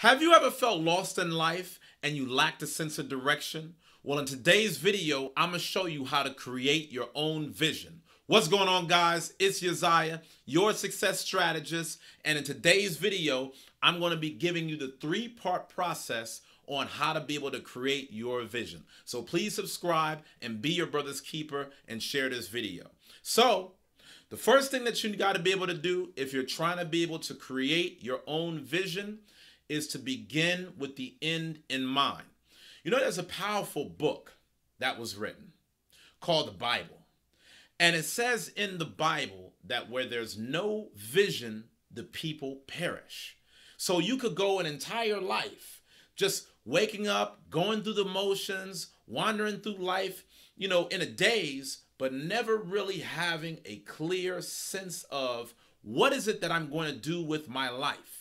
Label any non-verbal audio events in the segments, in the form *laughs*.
Have you ever felt lost in life and you lacked a sense of direction? Well, in today's video, I'm to show you how to create your own vision. What's going on, guys? It's Uzziah, your success strategist. And in today's video, I'm to be giving you the three part process on how to be able to create your vision. So please subscribe and be your brother's keeper and share this video. So, the first thing that you got to be able to do if you're trying to be able to create your own vision is to begin with the end in mind. You know, there's a powerful book that was written called the Bible. And it says in the Bible that where there's no vision, the people perish. So you could go an entire life just waking up, going through the motions, wandering through life, you know, in a daze, but never really having a clear sense of what is it that I'm going to do with my life.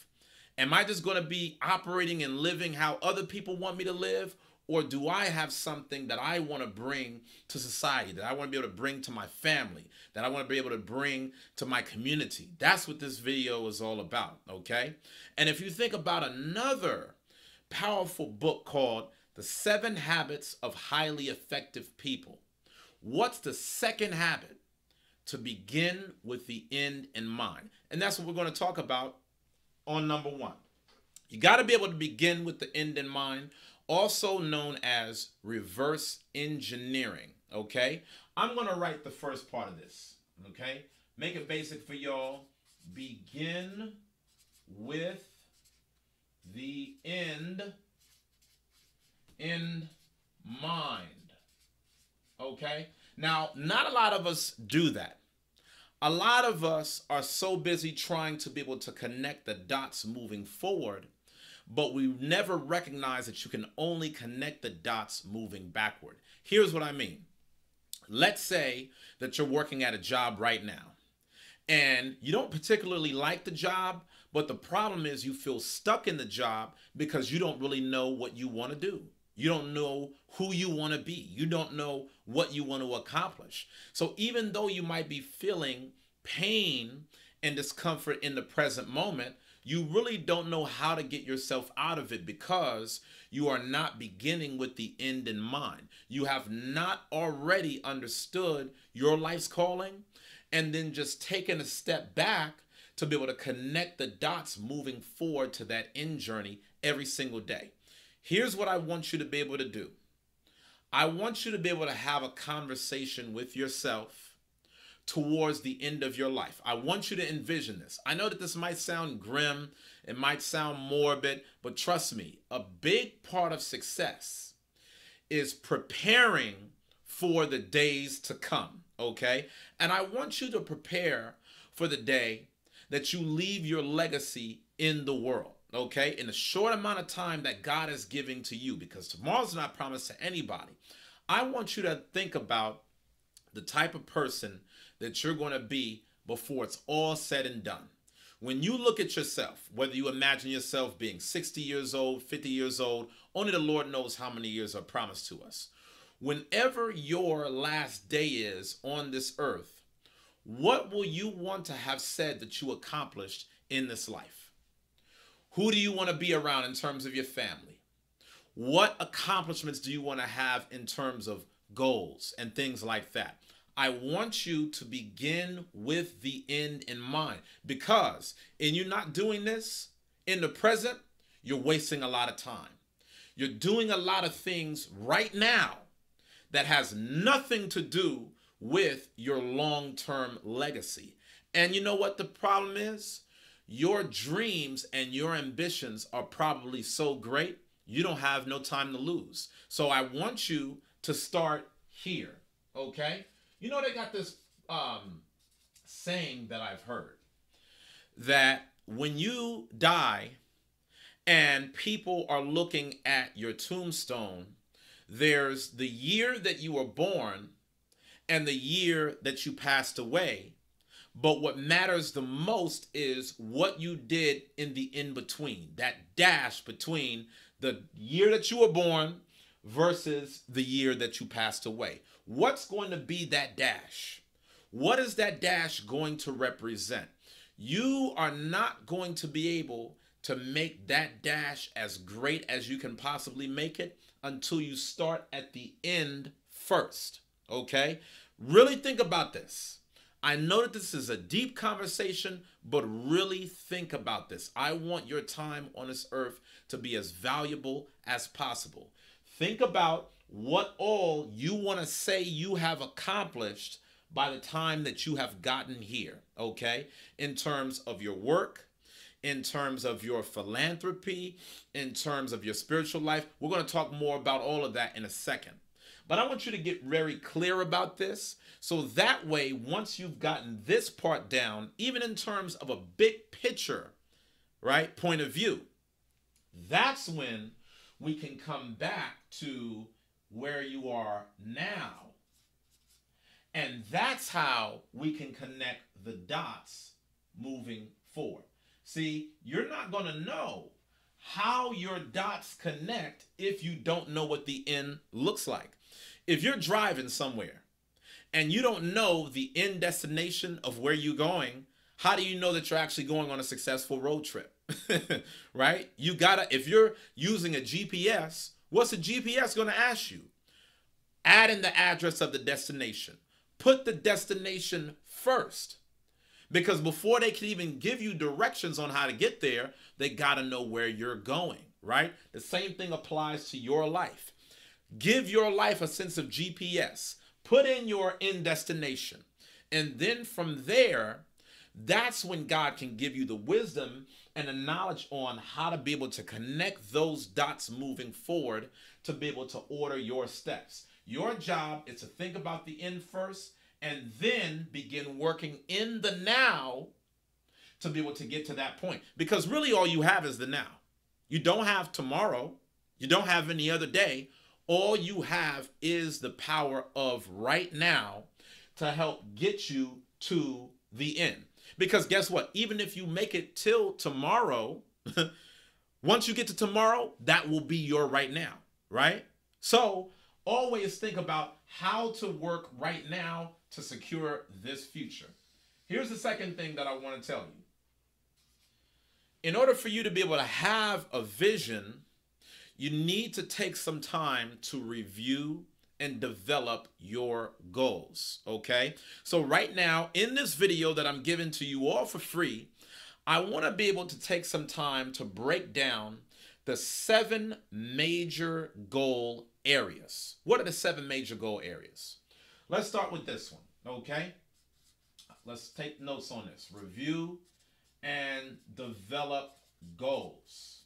Am I just going to be operating and living how other people want me to live? Or do I have something that I want to bring to society, that I want to be able to bring to my family, that I want to be able to bring to my community? That's what this video is all about, okay? And if you think about another powerful book called The Seven Habits of Highly Effective People, what's the second habit? To begin with the end in mind. And that's what we're going to talk about on number one. You got to be able to begin with the end in mind, also known as reverse engineering. Okay, I'm going to write the first part of this. Okay, make it basic for y'all. Begin with the end in mind. Okay, now not a lot of us do that a lot of us are so busy trying to be able to connect the dots moving forward, but we never recognize that you can only connect the dots moving backward. Here's what I mean. Let's say that you're working at a job right now and you don't particularly like the job, but the problem is you feel stuck in the job because you don't really know what you want to do. You don't know who you want to be. You don't know what you want to accomplish. So even though you might be feeling pain and discomfort in the present moment, you really don't know how to get yourself out of it because you are not beginning with the end in mind. You have not already understood your life's calling and then just taken a step back to be able to connect the dots moving forward to that end journey every single day. Here's what I want you to be able to do I want you to be able to have a conversation with yourself towards the end of your life. I want you to envision this. I know that this might sound grim, it might sound morbid, but trust me, a big part of success is preparing for the days to come, okay? And I want you to prepare for the day that you leave your legacy in the world okay, in the short amount of time that God is giving to you, because tomorrow's not promised to anybody. I want you to think about the type of person that you're going to be before it's all said and done. When you look at yourself, whether you imagine yourself being 60 years old, 50 years old, only the Lord knows how many years are promised to us. Whenever your last day is on this earth, what will you want to have said that you accomplished in this life? Who do you want to be around in terms of your family? What accomplishments do you want to have in terms of goals and things like that? I want you to begin with the end in mind because in you not doing this in the present, you're wasting a lot of time. You're doing a lot of things right now that has nothing to do with your long-term legacy. And you know what the problem is? Your dreams and your ambitions are probably so great, you don't have no time to lose. So I want you to start here, okay? You know, they got this um, saying that I've heard that when you die and people are looking at your tombstone, there's the year that you were born and the year that you passed away but what matters the most is what you did in the in between, that dash between the year that you were born versus the year that you passed away. What's going to be that dash? What is that dash going to represent? You are not going to be able to make that dash as great as you can possibly make it until you start at the end first. Okay? Really think about this. I know that this is a deep conversation, but really think about this. I want your time on this earth to be as valuable as possible. Think about what all you want to say you have accomplished by the time that you have gotten here, okay? In terms of your work, in terms of your philanthropy, in terms of your spiritual life. We're going to talk more about all of that in a second. But I want you to get very clear about this. So that way, once you've gotten this part down, even in terms of a big picture, right, point of view, that's when we can come back to where you are now. And that's how we can connect the dots moving forward. See, you're not going to know how your dots connect if you don't know what the end looks like. If you're driving somewhere and you don't know the end destination of where you're going, how do you know that you're actually going on a successful road trip? *laughs* right? You gotta, if you're using a GPS, what's a GPS gonna ask you? Add in the address of the destination. Put the destination first. Because before they can even give you directions on how to get there, they got to know where you're going, right? The same thing applies to your life. Give your life a sense of GPS. Put in your end destination. And then from there, that's when God can give you the wisdom and the knowledge on how to be able to connect those dots moving forward to be able to order your steps. Your job is to think about the end first and then begin working in the now to be able to get to that point. Because really, all you have is the now. You don't have tomorrow, you don't have any other day. All you have is the power of right now to help get you to the end. Because guess what? Even if you make it till tomorrow, *laughs* once you get to tomorrow, that will be your right now, right? So always think about how to work right now to secure this future. Here's the second thing that I want to tell you. In order for you to be able to have a vision, you need to take some time to review and develop your goals. Okay. So, right now, in this video that I'm giving to you all for free, I want to be able to take some time to break down the seven major goal areas. What are the seven major goal areas? Let's start with this one. Okay? Let's take notes on this. Review and develop goals.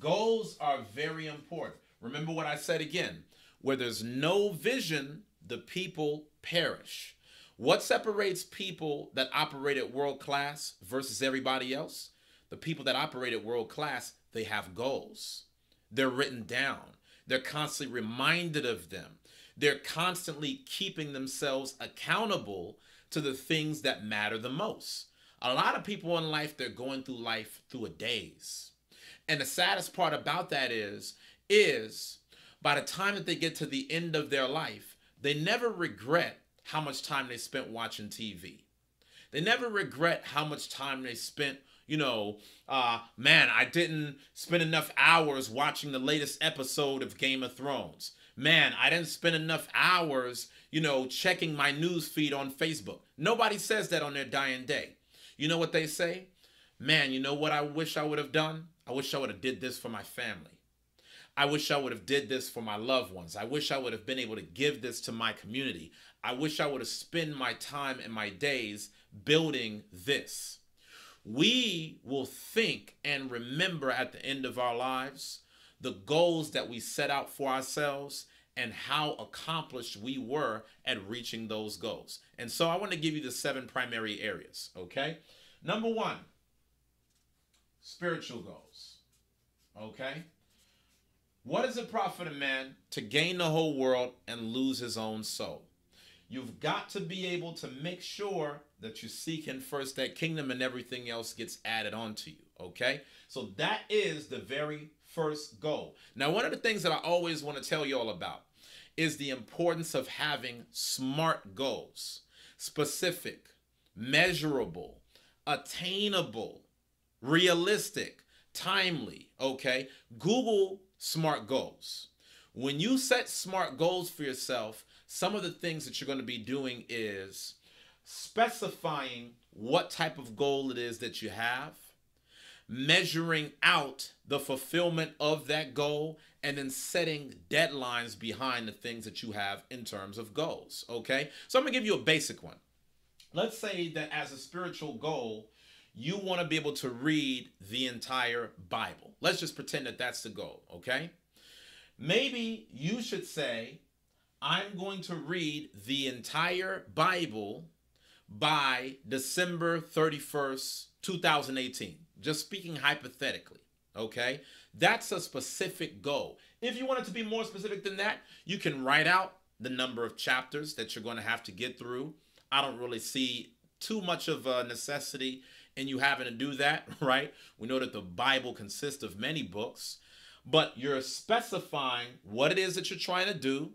Goals are very important. Remember what I said again where there's no vision, the people perish. What separates people that operate at world class versus everybody else? The people that operate at world class, they have goals. They're written down. They're constantly reminded of them. They're constantly keeping themselves accountable to the things that matter the most. A lot of people in life, they're going through life through a daze. And the saddest part about that is, is by the time that they get to the end of their life, they never regret how much time they spent watching TV. They never regret how much time they spent, you know, uh, man, I didn't spend enough hours watching the latest episode of Game of Thrones. Man, I didn't spend enough hours, you know, checking my news feed on Facebook. Nobody says that on their dying day. You know what they say? Man, you know what I wish I would have done? I wish I would have did this for my family. I wish I would have did this for my loved ones. I wish I would have been able to give this to my community. I wish I would have spent my time and my days building this. We will think and remember at the end of our lives the goals that we set out for ourselves and how accomplished we were at reaching those goals. And so I want to give you the seven primary areas, okay? Number one, spiritual goals, okay? What does it profit a man to gain the whole world and lose his own soul? You've got to be able to make sure that you seek in first that kingdom and everything else gets added onto you. Okay? So that is the very first goal. Now, one of the things that I always want to tell you all about is the importance of having smart goals, specific, measurable, attainable, realistic, timely, okay? Google SMART goals. When you set SMART goals for yourself, some of the things that you're going to be doing is specifying what type of goal it is that you have, measuring out the fulfillment of that goal, and then setting deadlines behind the things that you have in terms of goals. Okay. So I'm going to give you a basic one. Let's say that as a spiritual goal, you want to be able to read the entire Bible. Let's just pretend that that's the goal. Okay. Maybe you should say, I'm going to read the entire Bible by December 31st, 2018. Just speaking hypothetically, okay? That's a specific goal. If you want it to be more specific than that, you can write out the number of chapters that you're going to have to get through. I don't really see too much of a necessity in you having to do that, *laughs* right? We know that the Bible consists of many books, but you're specifying what it is that you're trying to do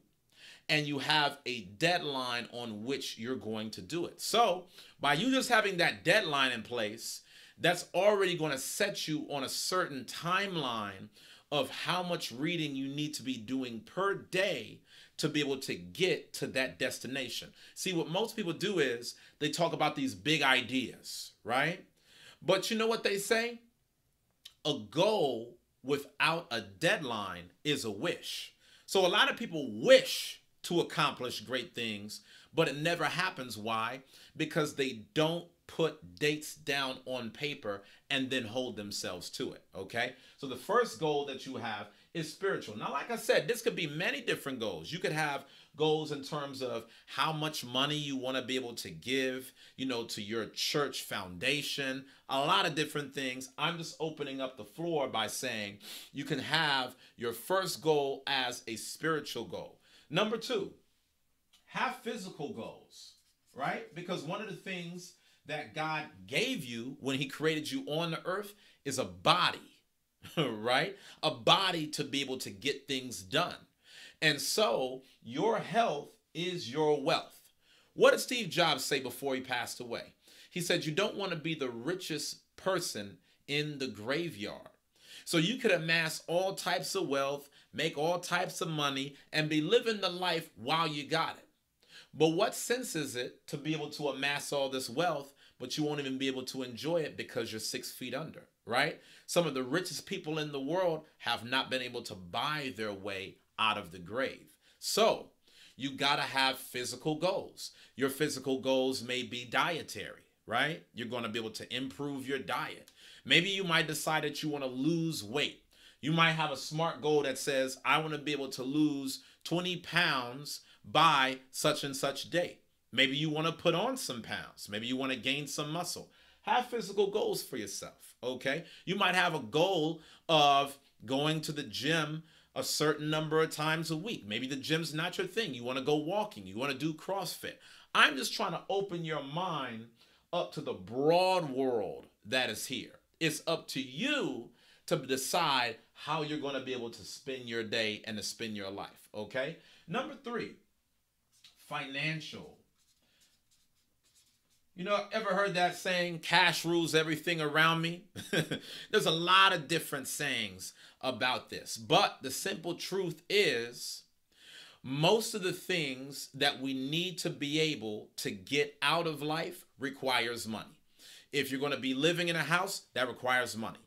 and you have a deadline on which you're going to do it. So, by you just having that deadline in place, that's already going to set you on a certain timeline of how much reading you need to be doing per day to be able to get to that destination. See, what most people do is they talk about these big ideas, right? But you know what they say? A goal without a deadline is a wish. So a lot of people wish to accomplish great things, but it never happens. Why? Because they don't put dates down on paper and then hold themselves to it. Okay. So the first goal that you have is spiritual. Now, like I said, this could be many different goals. You could have goals in terms of how much money you want to be able to give, you know, to your church foundation, a lot of different things. I'm just opening up the floor by saying you can have your first goal as a spiritual goal. Number two, have physical goals, right? Because one of the things that God gave you when He created you on the earth is a body, *laughs* right? A body to be able to get things done. And so your health is your wealth. What did Steve Jobs say before he passed away? He said, You don't want to be the richest person in the graveyard. So you could amass all types of wealth, make all types of money, and be living the life while you got it. But what sense is it to be able to amass all this wealth but you won't even be able to enjoy it because you're six feet under, right? Some of the richest people in the world have not been able to buy their way out of the grave. So you got to have physical goals. Your physical goals may be dietary, right? You're going to be able to improve your diet. Maybe you might decide that you want to lose weight. You might have a smart goal that says, I want to be able to lose 20 pounds by such and such date. Maybe you want to put on some pounds. Maybe you want to gain some muscle. Have physical goals for yourself, okay? You might have a goal of going to the gym a certain number of times a week. Maybe the gym's not your thing. You want to go walking, you want to do CrossFit. I'm just trying to open your mind up to the broad world that is here. It's up to you to decide how you're going to be able to spend your day and to spend your life, okay? Number three, financial you know, ever heard that saying, cash rules everything around me? *laughs* There's a lot of different sayings about this. But the simple truth is, most of the things that we need to be able to get out of life requires money. If you're going to be living in a house, that requires money.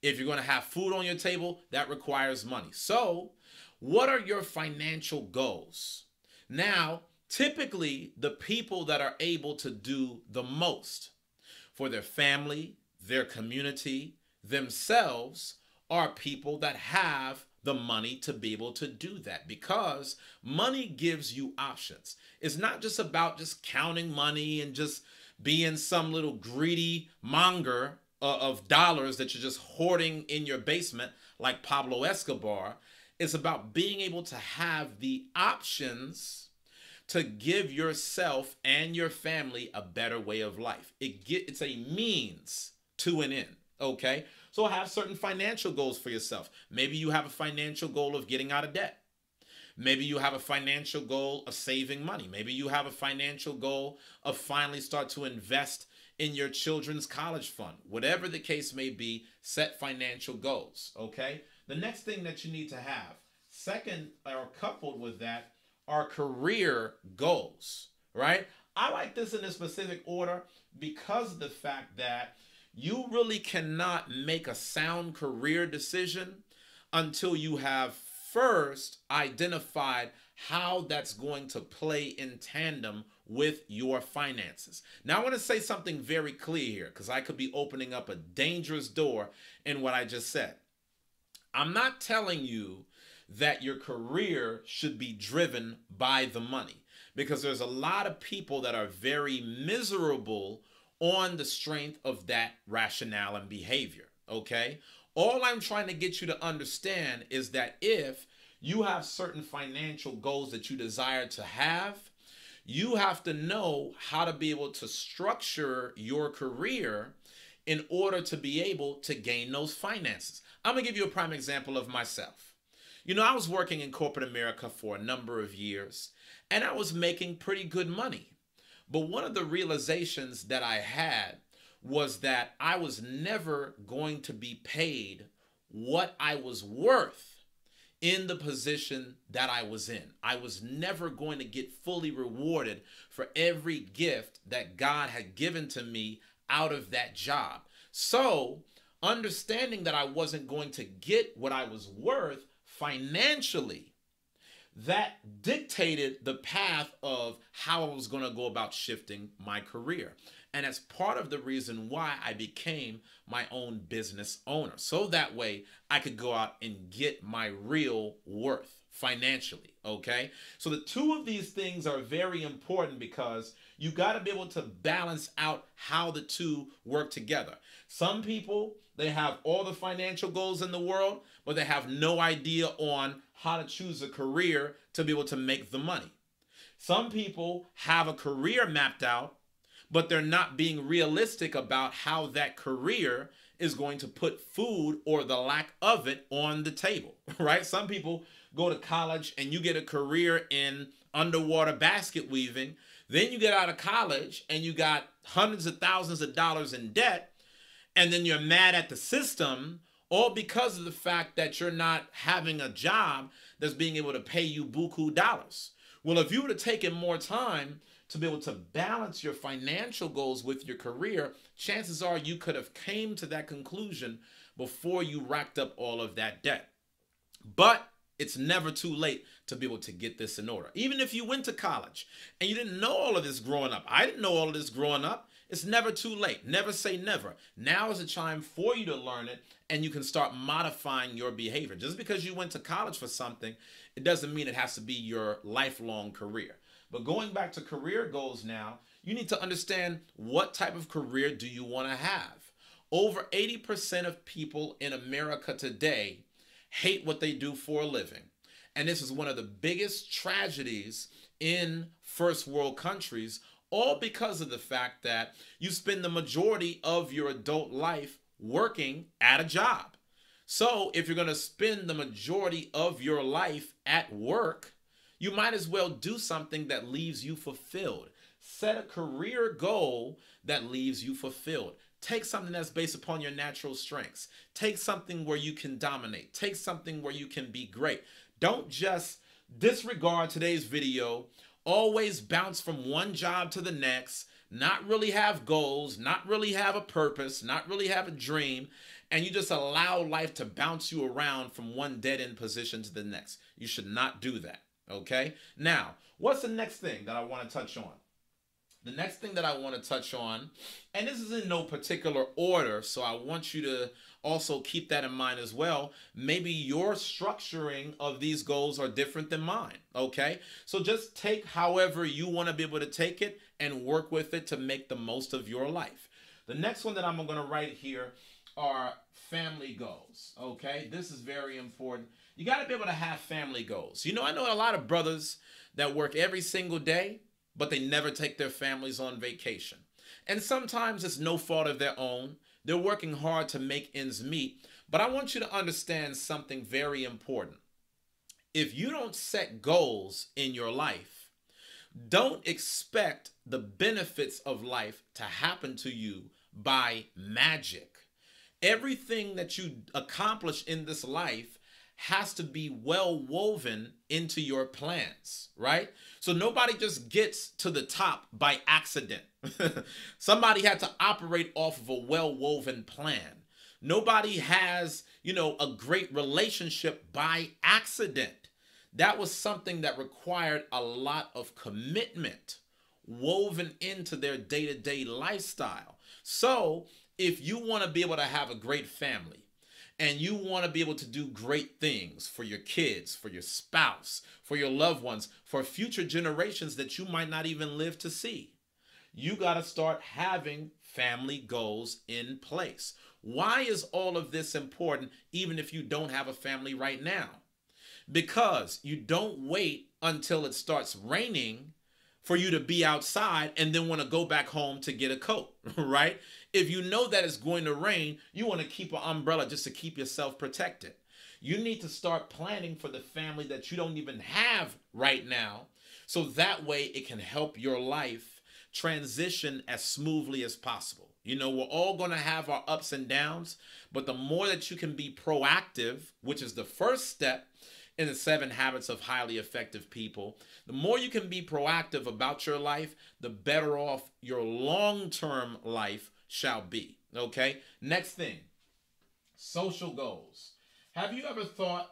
If you're going to have food on your table, that requires money. So, what are your financial goals? Now, typically the people that are able to do the most for their family, their community, themselves are people that have the money to be able to do that because money gives you options. It's not just about just counting money and just being some little greedy monger of dollars that you're just hoarding in your basement like Pablo Escobar. It's about being able to have the options to give yourself and your family a better way of life. It get it's a means to an end, okay? So have certain financial goals for yourself. Maybe you have a financial goal of getting out of debt. Maybe you have a financial goal of saving money. Maybe you have a financial goal of finally start to invest in your children's college fund. Whatever the case may be, set financial goals. Okay. The next thing that you need to have, second or coupled with that, are career goals, right? I like this in a specific order because of the fact that you really cannot make a sound career decision until you have first identified how that's going to play in tandem with your finances. Now, I want to say something very clear here because I could be opening up a dangerous door in what I just said. I'm not telling you that your career should be driven by the money because there's a lot of people that are very miserable on the strength of that rationale and behavior. Okay. All I'm trying to get you to understand is that if you have certain financial goals that you desire to have, you have to know how to be able to structure your career in order to be able to gain those finances. I'm to give you a prime example of myself. You know, I was working in corporate America for a number of years and I was making pretty good money. But one of the realizations that I had was that I was never going to be paid what I was worth in the position that I was in. I was never going to get fully rewarded for every gift that God had given to me out of that job. So, understanding that I wasn't going to get what I was worth financially that dictated the path of how I was going to go about shifting my career. And as part of the reason why I became my own business owner. So that way I could go out and get my real worth financially. Okay. So the two of these things are very important because you got to be able to balance out how the two work together. Some people, they have all the financial goals in the world, but they have no idea on how to choose a career to be able to make the money. Some people have a career mapped out, but they're not being realistic about how that career is going to put food or the lack of it on the table, *laughs* right? Some people go to college and you get a career in underwater basket weaving. Then you get out of college and you got hundreds of thousands of dollars in debt. And then you're mad at the system all because of the fact that you're not having a job that's being able to pay you buku dollars. Well, if you would have taken more time to be able to balance your financial goals with your career, chances are you could have came to that conclusion before you racked up all of that debt. But it's never too late to be able to get this in order. Even if you went to college and you didn't know all of this growing up. I didn't know all of this growing up. It's never too late. Never say never. Now is a time for you to learn it and you can start modifying your behavior. Just because you went to college for something, it doesn't mean it has to be your lifelong career. But going back to career goals now, you need to understand what type of career do you want to have. Over 80% of people in America today hate what they do for a living. And this is one of the biggest tragedies in first world countries all because of the fact that you spend the majority of your adult life working at a job. So, if you're going to spend the majority of your life at work, you might as well do something that leaves you fulfilled. Set a career goal that leaves you fulfilled. Take something that's based upon your natural strengths. Take something where you can dominate. Take something where you can be great. Don't just disregard today's video always bounce from one job to the next, not really have goals, not really have a purpose, not really have a dream, and you just allow life to bounce you around from one dead end position to the next. You should not do that. Okay? Now, what's the next thing that I want to touch on? The next thing that I want to touch on, and this is in no particular order, so I want you to also keep that in mind as well. Maybe your structuring of these goals are different than mine. Okay. So just take however you want to be able to take it and work with it to make the most of your life. The next one that I'm going to write here are family goals. Okay. This is very important. You got to be able to have family goals. You know, I know a lot of brothers that work every single day, but they never take their families on vacation. And sometimes it's no fault of their own. They're working hard to make ends meet. But I want you to understand something very important. If you don't set goals in your life, don't expect the benefits of life to happen to you by magic. Everything that you accomplish in this life has to be well woven into your plans, right? So nobody just gets to the top by accident. *laughs* Somebody had to operate off of a well woven plan. Nobody has, you know, a great relationship by accident. That was something that required a lot of commitment woven into their day to day lifestyle. So, if you want to be able to have a great family and you want to be able to do great things for your kids, for your spouse, for your loved ones, for future generations that you might not even live to see, you got to start having family goals in place. Why is all of this important, even if you don't have a family right now? Because you don't wait until it starts raining for you to be outside and then want to go back home to get a coat, *laughs* right? If you know that it's going to rain, you want to keep an umbrella just to keep yourself protected. You need to start planning for the family that you don't even have right now so that way it can help your life transition as smoothly as possible. You know, we're all going to have our ups and downs, but the more that you can be proactive, which is the first step in the seven habits of highly effective people, the more you can be proactive about your life, the better off your long term life shall be. Okay? Next thing social goals. Have you ever thought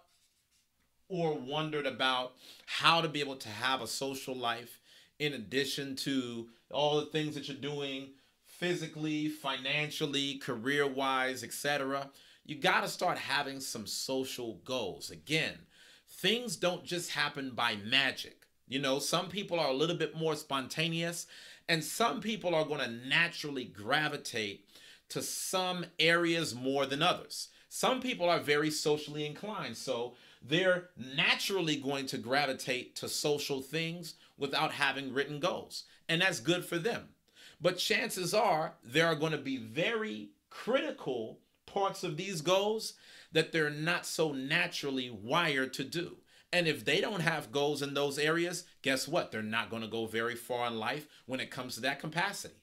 or wondered about how to be able to have a social life in addition to all the things that you're doing physically, financially, career wise, etc. You got to start having some social goals. Again, things don't just happen by magic. You know, some people are a little bit more spontaneous, and some people are going to naturally gravitate to some areas more than others. Some people are very socially inclined, so they're naturally going to gravitate to social things without having written goals. And that's good for them. But chances are there are going to be very critical parts of these goals that they're not so naturally wired to do. And if they don't have goals in those areas, guess what? They're not going to go very far in life when it comes to that capacity.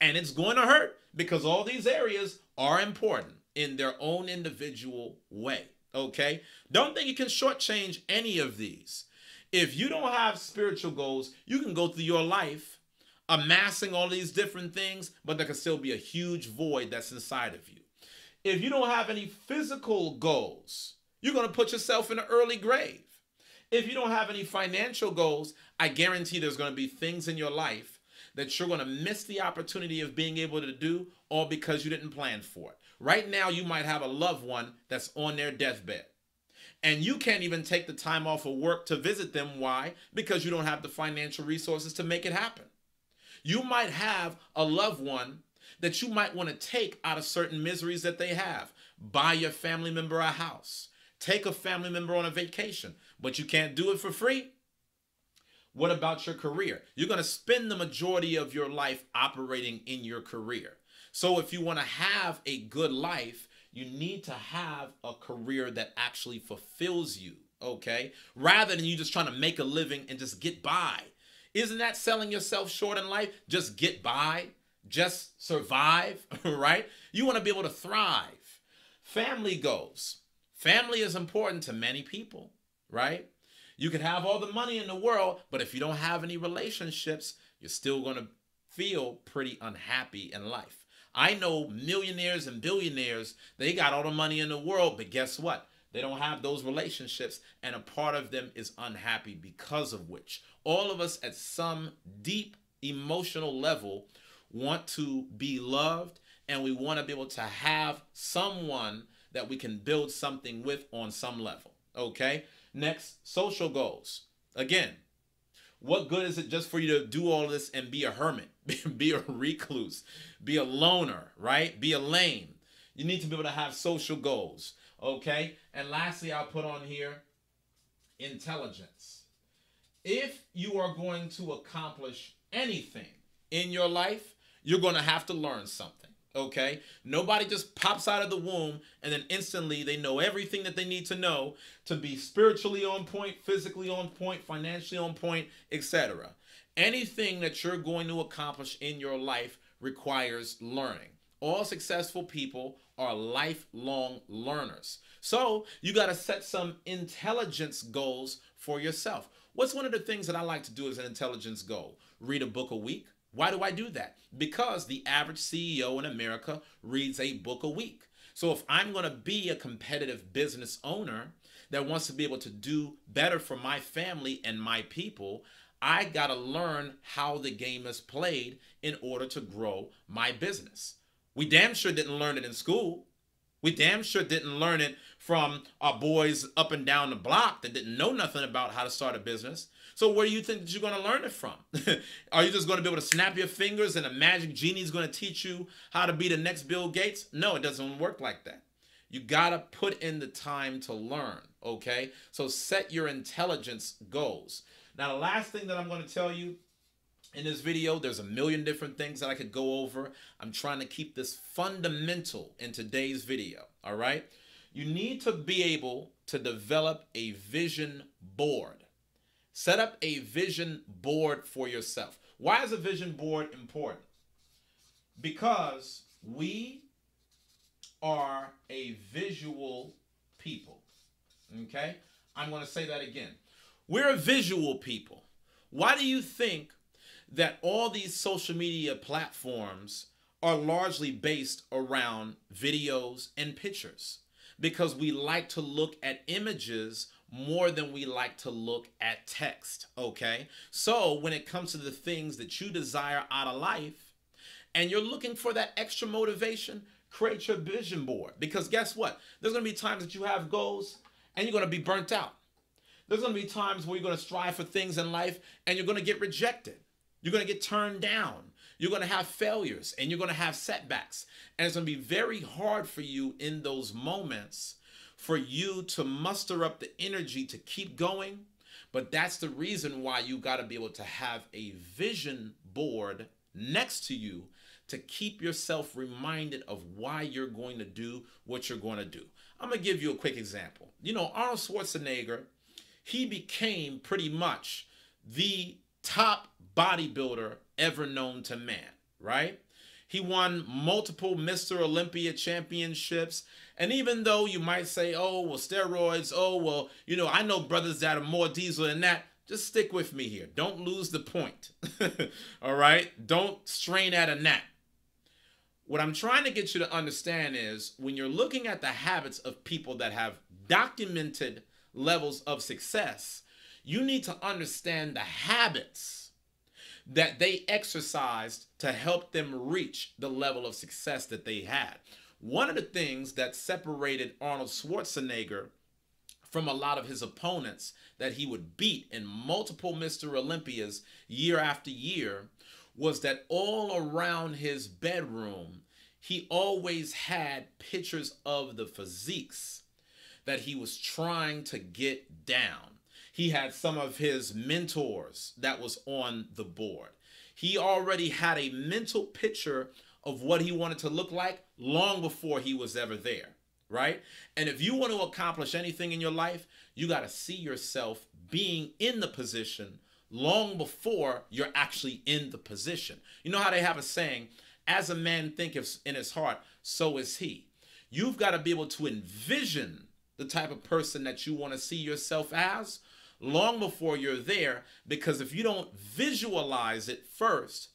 And it's going to hurt because all these areas are important in their own individual way. Okay? Don't think you can shortchange any of these. If you don't have spiritual goals, you can go through your life amassing all these different things, but there can still be a huge void that's inside of you. If you don't have any physical goals, you're going to put yourself in an early grave. If you don't have any financial goals, I guarantee there's going to be things in your life that you're going to miss the opportunity of being able to do all because you didn't plan for it. Right now, you might have a loved one that's on their deathbed. And you can't even take the time off of work to visit them. Why? Because you don't have the financial resources to make it happen. You might have a loved one that you might want to take out of certain miseries that they have. Buy your family member a house. Take a family member on a vacation, but you can't do it for free. What about your career? You're going to spend the majority of your life operating in your career. So if you want to have a good life, you need to have a career that actually fulfills you, okay? Rather than you just trying to make a living and just get by. Isn't that selling yourself short in life? Just get by, just survive, *laughs* right? You want to be able to thrive. Family goals. Family is important to many people, right? You can have all the money in the world, but if you don't have any relationships, you're still going to feel pretty unhappy in life. I know millionaires and billionaires, they got all the money in the world, but guess what? They don't have those relationships, and a part of them is unhappy because of which. All of us at some deep emotional level want to be loved, and we want to be able to have someone that we can build something with on some level. Okay? Next, social goals. Again, what good is it just for you to do all this and be a hermit, *laughs* be a recluse, be a loner, right? Be a lame. You need to be able to have social goals. Okay? And lastly, I'll put on here intelligence. If you are going to accomplish anything in your life, you're going to have to learn something. Okay? Nobody just pops out of the womb and then instantly they know everything that they need to know to be spiritually on point, physically on point, financially on point, etc. anything that you're going to accomplish in your life requires learning. All successful people are lifelong learners. So you got to set some intelligence goals for yourself. What's one of the things that I like to do as an intelligence goal? Read a book a week. Why do I do that? Because the average CEO in America reads a book a week. So if I'm going to be a competitive business owner that wants to be able to do better for my family and my people, I got to learn how the game is played in order to grow my business. We damn sure didn't learn it in school. We damn sure didn't learn it from our boys up and down the block that didn't know nothing about how to start a business. So where do you think that you're going to learn it from? *laughs* Are you just going to be able to snap your fingers and a magic genie is going to teach you how to be the next Bill Gates? No, it doesn't work like that. You got to put in the time to learn, okay? So set your intelligence goals. Now, the last thing that I'm going to tell you in this video, there's a million different things that I could go over. I'm trying to keep this fundamental in today's video, all right? You need to be able to develop a vision board. Set up a vision board for yourself. Why is a vision board important? Because we are a visual people. Okay? I'm going to say that again. We're a visual people. Why do you think that all these social media platforms are largely based around videos and pictures? Because we like to look at images more than we like to look at text, okay? So when it comes to the things that you desire out of life and you're looking for that extra motivation, create your vision board. Because guess what? There's gonna be times that you have goals and you're gonna be burnt out. There's gonna be times where you're gonna strive for things in life and you're gonna get rejected. You're gonna get turned down. You're gonna have failures and you're gonna have setbacks. And it's gonna be very hard for you in those moments for you to muster up the energy to keep going. But that's the reason why you got to be able to have a vision board next to you to keep yourself reminded of why you're going to do what you're going to do. I'm going to give you a quick example. You know, Arnold Schwarzenegger, he became pretty much the top bodybuilder ever known to man, right? He won multiple Mr. Olympia championships. And even though you might say, oh, well, steroids, oh, well, you know, I know brothers that are more diesel than that, just stick with me here. Don't lose the point. *laughs* All right? Don't strain at a gnat. What I'm trying to get you to understand is when you're looking at the habits of people that have documented levels of success, you need to understand the habits that they exercised to help them reach the level of success that they had. One of the things that separated Arnold Schwarzenegger from a lot of his opponents that he would beat in multiple Mr. Olympias year after year was that all around his bedroom, he always had pictures of the physiques that he was trying to get down he had some of his mentors that was on the board. He already had a mental picture of what he wanted to look like long before he was ever there, right? And if you want to accomplish anything in your life, you got to see yourself being in the position long before you're actually in the position. You know how they have a saying, as a man thinketh in his heart, so is he. You've got to be able to envision the type of person that you want to see yourself as long before you're there because if you don't visualize it first,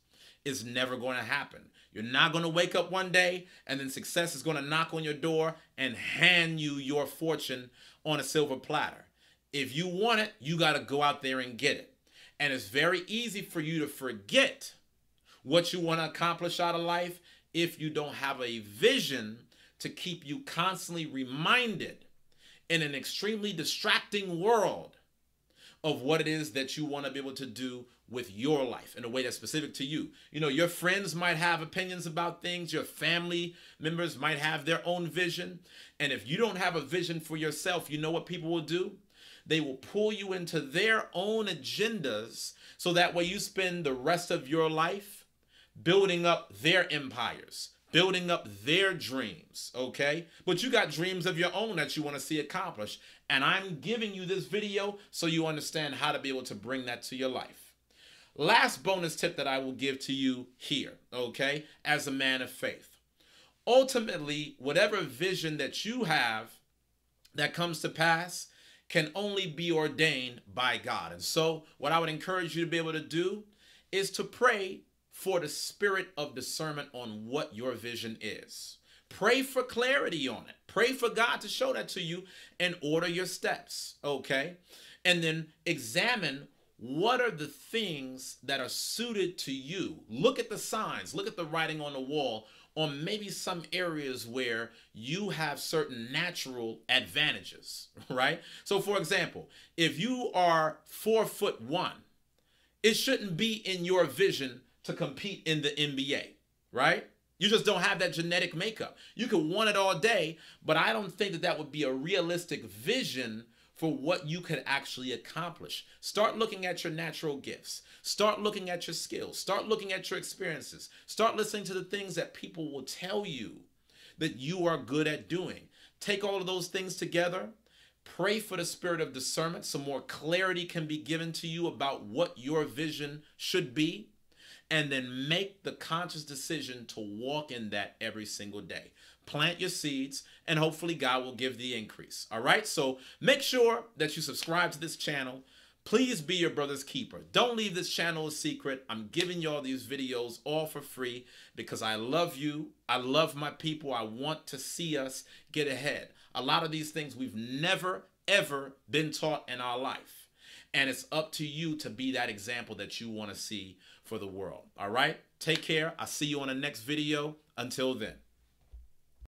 it's never going to happen. You're not going to wake up one day and then success is going to knock on your door and hand you your fortune on a silver platter. If you want it, you got to go out there and get it. And it's very easy for you to forget what you want to accomplish out of life if you don't have a vision to keep you constantly reminded in an extremely distracting world of what it is that you want to be able to do with your life in a way that's specific to you. You know, your friends might have opinions about things, your family members might have their own vision. And if you don't have a vision for yourself, you know what people will do? They will pull you into their own agendas so that way you spend the rest of your life building up their empires, building up their dreams, okay? But you got dreams of your own that you want to see accomplished. And I'm giving you this video so you understand how to be able to bring that to your life. Last bonus tip that I will give to you here, okay, as a man of faith. Ultimately, whatever vision that you have that comes to pass can only be ordained by God. And so, what I would encourage you to be able to do is to pray for the spirit of discernment on what your vision is. Pray for clarity on it. Pray for God to show that to you and order your steps, okay? And then examine what are the things that are suited to you. Look at the signs, look at the writing on the wall or maybe some areas where you have certain natural advantages, *laughs* right? So, for example, if you are four foot one, it shouldn't be in your vision to compete in the NBA, right? You just don't have that genetic makeup. You could want it all day, but I don't think that that would be a realistic vision for what you could actually accomplish. Start looking at your natural gifts. Start looking at your skills. Start looking at your experiences. Start listening to the things that people will tell you that you are good at doing. Take all of those things together. Pray for the spirit of discernment so more clarity can be given to you about what your vision should be and then make the conscious decision to walk in that every single day. Plant your seeds, and hopefully, God will give the increase. All right, so make sure that you subscribe to this channel. Please be your brother's keeper. Don't leave this channel a secret. I'm giving you all these videos all for free because I love you. I love my people. I want to see us get ahead. A lot of these things we've never, ever been taught in our life. And it's up to you to be that example that you want to see for the world. All right? Take care. I'll see you on the next video. Until then.